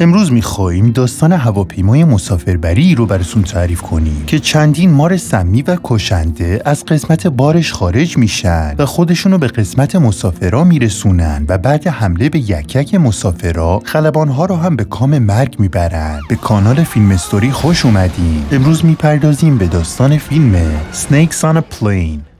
امروز می‌خواهیم داستان هواپیمای مسافربری رو براتون تعریف کنیم که چندین مار سمی و کشنده از قسمت بارش خارج میشن و خودشونو به قسمت مسافرا میرسونن و بعد حمله به یک یک مسافرا خلبانها رو هم به کام مرگ می‌برن. به کانال فیلم استوری خوش اومدین. امروز می‌پردازیم به داستان فیلم Snakes on a Plane.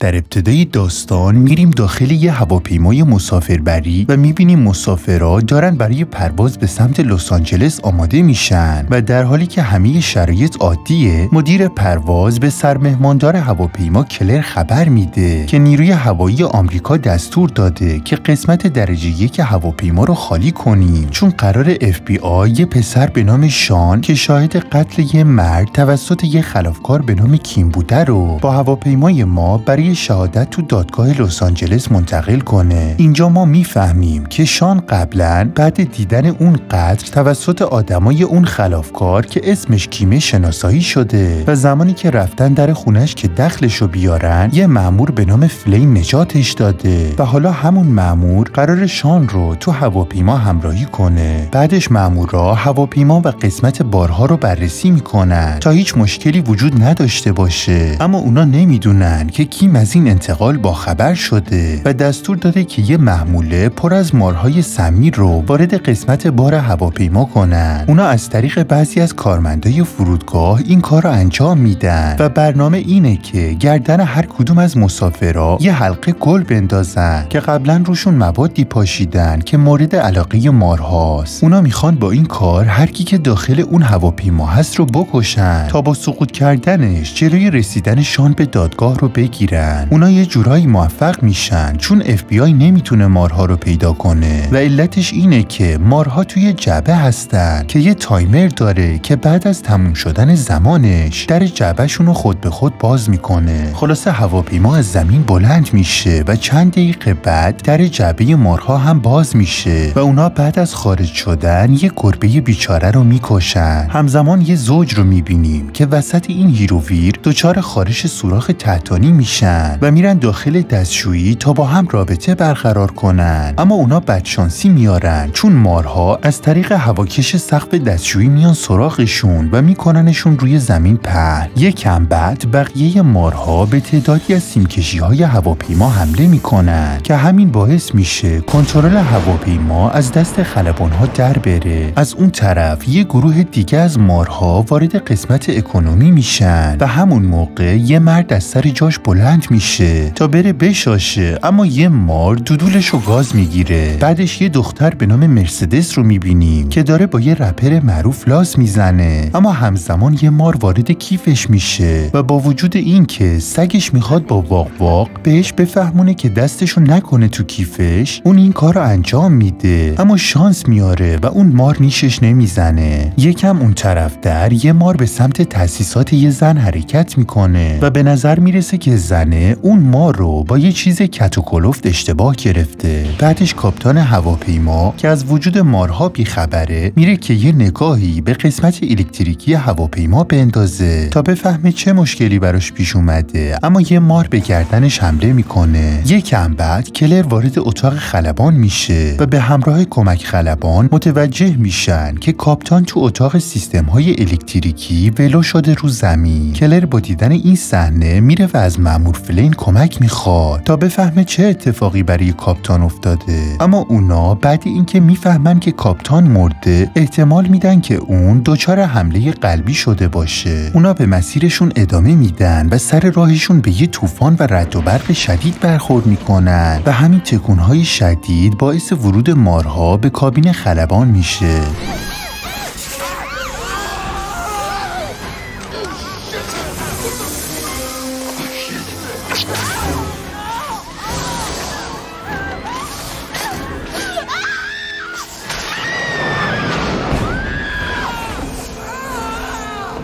در ابتدای داستان میریم داخل یه هواپیمای مسافربری و می‌بینیم مسافرها دارن برای پرواز به سمت لس آنجلس آماده میشن و در حالی که همه شرایط عادیه مدیر پرواز به سرمهماندار هواپیما کلر خبر میده که نیروی هوایی آمریکا دستور داده که قسمت درجه یک هواپیما رو خالی کنیم. چون قرار آی یه پسر به نام شان که شاهد قتل یه مرد توسط یه خلافکار به نام کیم بوده رو با هواپیمای ما برای شهادت تو دادگاه لس آنجلس منتقل کنه. اینجا ما می‌فهمیم که شان قبلا بعد دیدن اون قتل توسط آدمای اون خلافکار که اسمش کیمه شناسایی شده و زمانی که رفتن در خونش که دخلشو بیارن یه مأمور به نام فلین نجاتش داده و حالا همون مأمور قرار شان رو تو هواپیما همراهی کنه. بعدش مأمورا هواپیما و قسمت بارها رو بررسی می‌کنن تا هیچ مشکلی وجود نداشته باشه. اما اونا نمی‌دونن که از این انتقال با خبر شده و دستور داده که یه محموله پر از مارهای سمی رو وارد قسمت بار هواپیما کنن. اونا از طریق بعضی از کارمندای فرودگاه این کار رو انجام میدن و برنامه اینه که گردن هر کدوم از مسافرا یه حلقه گل بندازن که قبلا روشون موادی پاشیدن که مورد علاقه مارهاست. اونا می‌خوان با این کار هر کی که داخل اون هواپیما هست رو بکشن تا با سقوط کردنش جلوی رسیدن شان به دادگاه رو بگیرن. اونا یه جورایی موفق میشن چون اف بی آی نمی‌تونه مارها رو پیدا کنه. و علتش اینه که مارها توی جعبه هستن که یه تایمر داره که بعد از تموم شدن زمانش در جعبشون رو خود به خود باز می‌کنه. خلاصه هواپیما از زمین بلند میشه و چند دقیقه بعد در جعبه مارها هم باز میشه و اونا بعد از خارج شدن یه گربه بیچاره رو می‌کشن. همزمان یه زوج رو می‌بینیم که وسط این هیروویر دچار خارش سوراخ تحتانی میشن. و میرن داخل دستشویی تا با هم رابطه برقرار کنن اما اونا بدشانسی میارن چون مارها از طریق هواکش سقف دستشویی میان سراغشون و میکننشون روی زمین پهن. یکم بعد بقیه مارها به تعدادی از سیمکشی های هواپیما حمله می‌کنن که همین باعث میشه کنترل هواپیما از دست خلبانها در بره. از اون طرف یه گروه دیگه از مارها وارد قسمت اکنومی میشن و همون موقع یه مرد از سر جاش بلند میشه تا بره بشاشه. اما یه مار دودولش رو گاز می‌گیره. بعدش یه دختر به نام مرسدس رو می‌بینیم که داره با یه رپر معروف لاس می‌زنه. اما همزمان یه مار وارد کیفش میشه و با وجود این که سگش می‌خواد با واق واق بهش بفهمونه که دستشو نکنه تو کیفش اون این کار رو انجام میده. اما شانس میاره و اون مار نیشش نمی‌زنه. یکم اون طرف در یه مار به سمت تاسیسات یه زن حرکت می‌کنه و به نظر می‌رسه که زنه. اون ما رو با یه چیز کت اشتباه گرفته. بعدش کاپتان هواپیما که از وجود مارها بیخبره میره که یه نگاهی به قسمت الکتریکی هواپیما بندازه تا بفهمه چه مشکلی براش پیش اومده. اما یه مار به گردنش حمله می‌کنه. یکم بعد کلر وارد اتاق خلبان میشه و به همراه کمک خلبان متوجه میشن که کاپتان تو اتاق سیستم های الکتریکی ولو شده رو زمین. کلر با دیدن این صحنه میره و از مامور فلین کمک می‌خواد تا بفهمه چه اتفاقی برای کاپتان افتاده. اما اونا بعد اینکه می‌فهمن که کاپتان مرده احتمال میدن که اون دچار حمله قلبی شده باشه. اونا به مسیرشون ادامه میدن و سر راهشون به یه طوفان و رد و برق شدید برخورد می‌کنن و همین تکونهای شدید باعث ورود مارها به کابین خلبان میشه.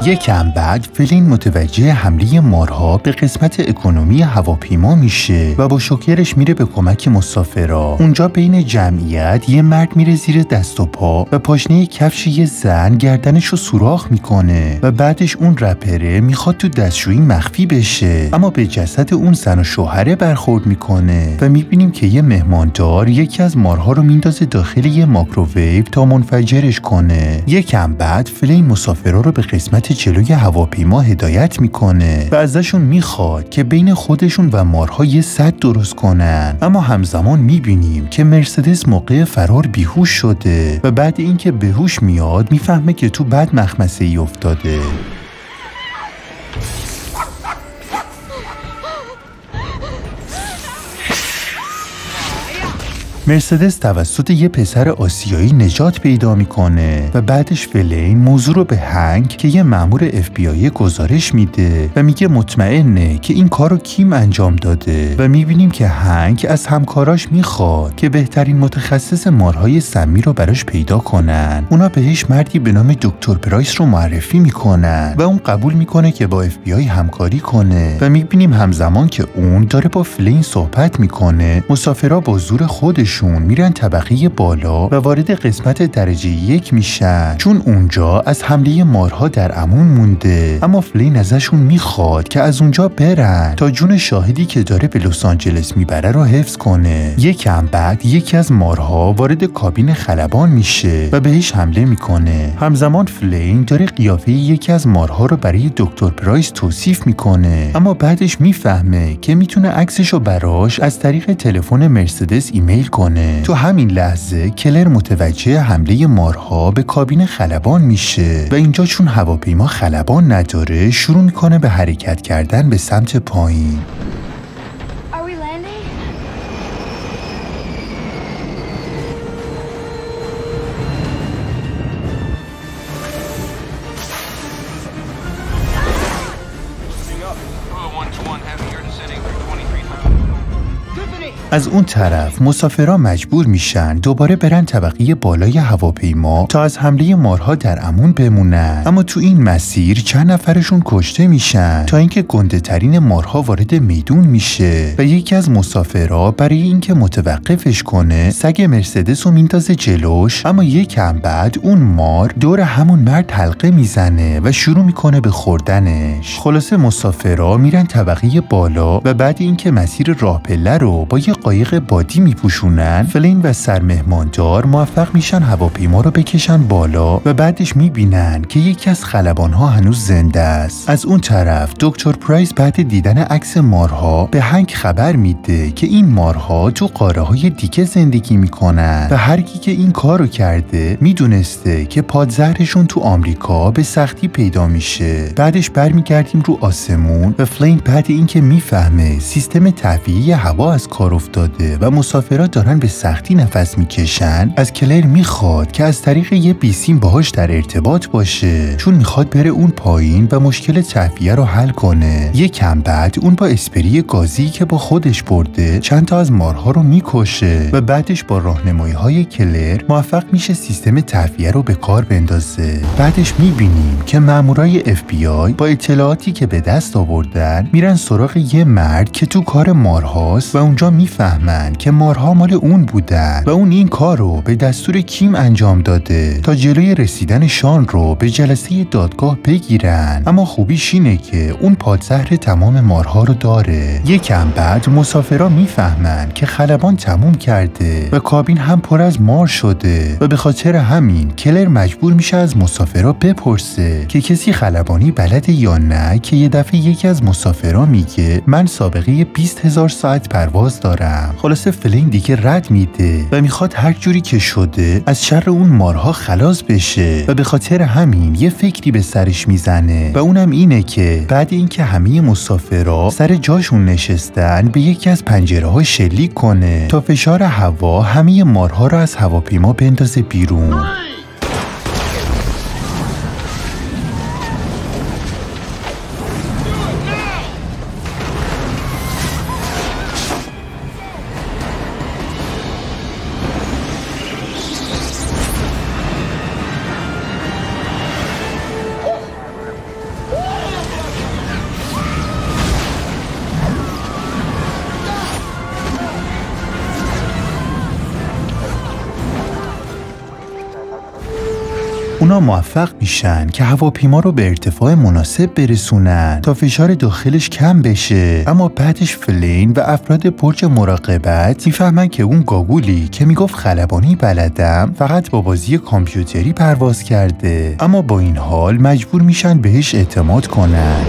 یکم بعد فلین متوجه حمله مارها به قسمت اکنومی هواپیما میشه و با شوکرش میره به کمک مسافرا. اونجا بین جمعیت یه مرد میره زیر دست و پا و پاشنه کفش یه زن گردنش رو سوراخ می‌کنه و بعدش اون رپره می‌خواد تو دستشویی مخفی بشه. اما به جسد اون زن و شوهره برخورد می‌کنه و می‌بینیم که یه مهماندار یکی از مارها رو میندازه داخل یه ماکروویو تا منفجرش کنه. یکم بعد فلین مسافرا رو به قسمت جلوی هواپیما هدایت می‌کنه و ازشون می‌خواد که بین خودشون و مارها یه صد درست کنن. اما همزمان می‌بینیم که مرسدس موقع فرار بیهوش شده و بعد اینکه بهوش میاد می‌فهمه که تو بد مخمصه ای افتاده. مرسدس توسط یه پسر آسیایی نجات پیدا می‌کنه و بعدش فلین موضوع رو به هنک که یه مأمور اف بی گزارش میده و میگه مطمئنه که این کار رو کیم انجام داده و می‌بینیم که هنک از همکاراش می‌خواد که بهترین متخصص مارهای سمی رو براش پیدا کنن. اونا بهش مردی به نام دکتر پرایس رو معرفی می‌کنن و اون قبول می‌کنه که با اف بی همکاری کنه و می‌بینیم همزمان که اون داره با فلین صحبت می‌کنه. مسافرا با زور خودش خودشون میرن طبقه بالا و وارد قسمت درجه یک میشن. چون اونجا از حمله مارها در امون مونده. اما فلین ازشون می‌خواد که از اونجا برن تا جون شاهدی که داره به لس آنجلس می‌بره رو حفظ کنه. یکم بعد یکی از مارها وارد کابین خلبان میشه و بهش حمله می‌کنه. همزمان فلین داره قیافه یکی از مارها رو برای دکتر پرایس توصیف می‌کنه. اما بعدش می‌فهمه که می‌تونه عکسش رو براش از طریق تلفن مرسدس ایمیل کنه. تو همین لحظه کلر متوجه حمله مارها به کابین خلبان میشه و اینجا چون هواپیما خلبان نداره شروع می‌کنه به حرکت کردن به سمت پایین. از اون طرف مسافرا مجبور میشن دوباره برن طبقه بالای هواپیما تا از حمله مارها در امون بمونن. اما تو این مسیر چند نفرشون کشته میشن تا اینکه گنده ترین مارها وارد میدون میشه و یکی از مسافرا برای اینکه متوقفش کنه سگ مرسدس رو میندازه جلوش اما یکم بعد اون مار دور همون مرد حلقه می‌زنه و شروع می‌کنه به خوردنش. خلاصه مسافرا میرن طبقه بالا و بعد اینکه مسیر راه پله رو با یه قایق بادی میپوشونن فلین و سرمهماندار موفق میشن هواپیما رو بکشن بالا و بعدش می‌بینن که یکی از خلبانها هنوز زنده است. از اون طرف دکتر پرایس بعد دیدن عکس مارها به هنگ خبر میده که این مارها تو قاره های دیگه زندگی می‌کنن و هر کی که این کارو کرده می‌دونسته که پادزهرشون تو آمریکا به سختی پیدا میشه. بعدش برمیگردیم رو آسمون و فلین بعد اینکه می‌فهمه سیستم تهویه هوا از کار افتاده و مسافرات دارن به سختی نفس می‌کشن. از کلر می‌خواد که از طریق یه بیسیم باهاش در ارتباط باشه. چون می‌خواد بره اون پایین و مشکل تهویه رو حل کنه. یه کم بعد اون با اسپری گازی که با خودش برده چند تا از مارها رو می‌کشه و بعدش با راهنمایی های کلر موفق میشه سیستم تهویه رو به کار بندازه. بعدش می‌بینیم که مامورای اف بی با اطلاعاتی که به دست آوردن میرن سراغ یه مرد که تو کار مارهاست و اونجا می‌فهمن که مارها مال اون بودن و اون این کار رو به دستور کیم انجام داده تا جلوی رسیدن شان رو به جلسه دادگاه بگیرن. اما خوبیش اینه که اون پادزهر تمام مارها رو داره. یکم بعد مسافرا می‌فهمن که خلبان تموم کرده و کابین هم پر از مار شده و به خاطر همین کلر مجبور میشه از مسافرا بپرسه که کسی خلبانی بلده یا نه که یه دفعه یکی از مسافرا میگه من سابقه 20 هزار ساعت پرواز دارم. خلاصه فلین دیگه رد میده و می‌خواد هر جوری که شده از شر اون مارها خلاص بشه و به خاطر همین یه فکری به سرش می‌زنه و اونم اینه که بعد اینکه همه مسافرا سر جاشون نشستن به یکی از پنجره ها شلیک کنه تا فشار هوا همه مارها رو از هواپیما بندازه بیرون. اونا موفق میشن که هواپیما رو به ارتفاع مناسب برسونن تا فشار داخلش کم بشه. اما بعدش فلین و افراد برج مراقبت می‌فهمن که اون گاگولی که می‌گفت خلبانی بلدم فقط با بازی کامپیوتری پرواز کرده. اما با این حال مجبور میشن بهش اعتماد کنن.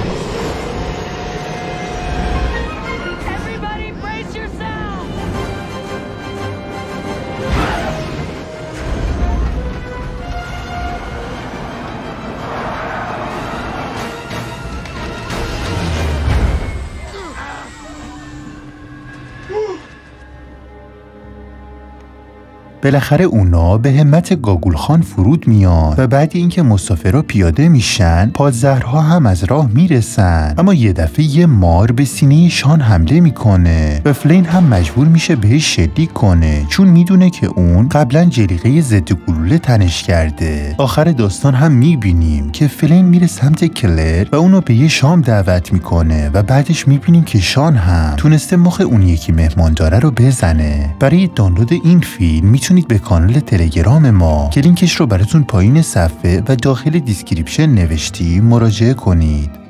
بالاخره اونا به همت گاگول خان فرود میان و بعد اینکه مسافرها پیاده میشن پادزهرها هم از راه می‌رسن. اما یه دفعه یه مار به سینه شان حمله می‌کنه و فلین هم مجبور میشه بهش شلیک کنه چون می‌دونه که اون قبلا جلیقه ضد گلوله تنش کرده. آخر داستان هم می‌بینیم که فلین میره سمت کلر و اونو به یه شام دعوت می‌کنه و بعدش می‌بینیم که شان هم تونسته مخ اون یکی مهمان داره رو بزنه. برای دانلود این فیلم می‌تونید به کانال تلگرام ما که لینکش رو براتون پایین صفحه و داخل description نوشتیم مراجعه کنید.